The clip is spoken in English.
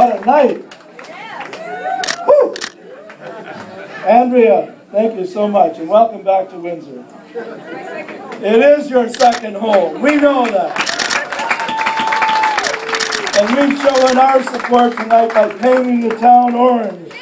What a night. Woo. Andrea, thank you so much, and welcome back to Windsor. It is your second home. We know that. And we've shown our support tonight by painting the town orange.